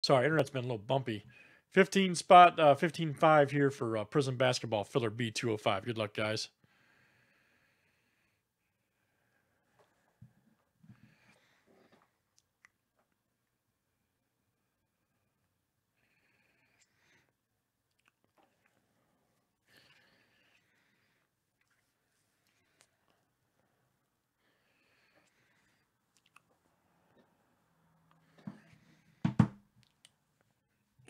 Sorry, internet's been a little bumpy. 15 spot, uh, 15-5 here for uh, Prizm Basketball Filler B205. Good luck, guys.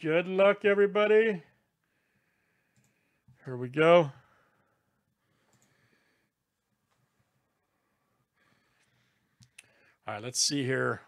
Good luck, everybody. Here we go. All right, let's see here.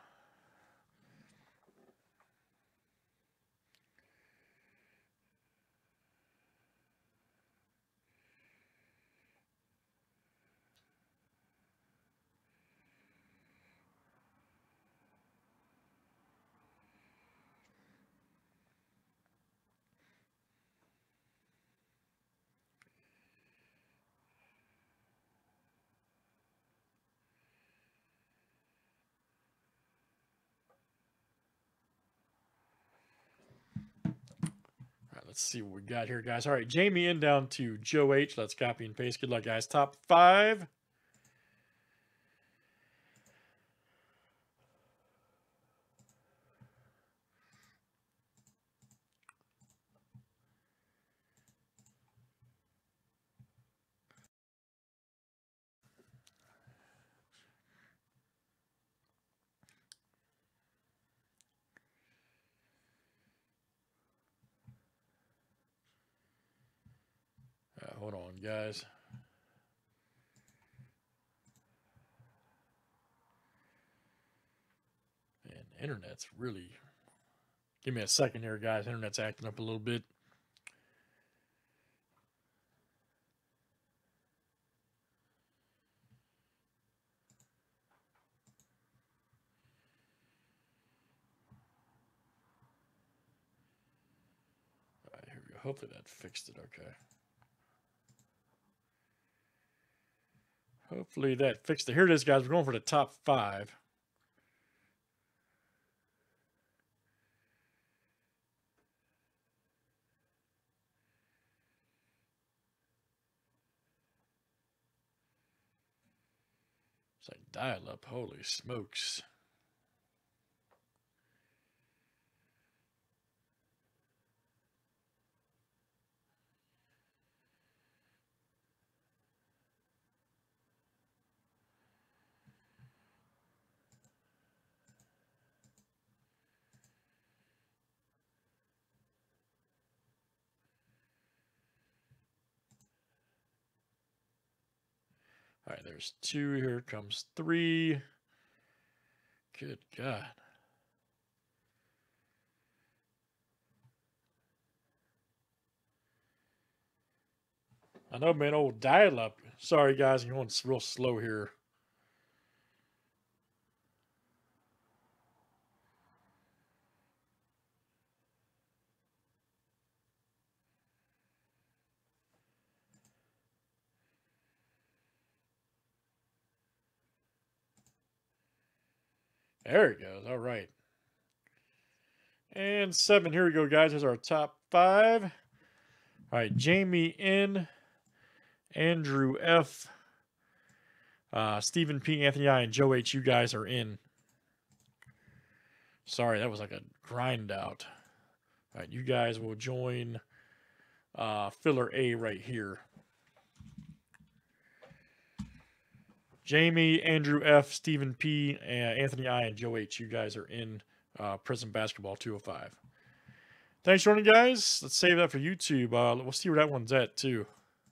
Let's see what we got here, guys. All right, Jamie N down to Joe H. Let's copy and paste. Good luck, guys. Top five. Hold on, guys. Man, internet's really. Give me a second here, guys. Internet's acting up a little bit. All right, here we go. Hopefully that fixed it okay. Hopefully that fixed it. Here it is, guys. We're going for the top five. It's like dial up. Holy smokes. All right, there's two. Here comes three. Good God. I know, man, old dial up. Sorry, guys, going real slow here. There it goes. All right. And seven. Here we go, guys. Here's our top five. All right. Jamie N. Andrew F. Uh, Stephen P. Anthony I. And Joe H. You guys are in. Sorry, that was like a grind out. All right. You guys will join uh, filler A right here. Jamie, Andrew F, Stephen P, uh, Anthony I, and Joe H. You guys are in uh, Prizm Basketball 205. Thanks for joining, guys. Let's save that for YouTube. Uh, we'll see where that one's at, too.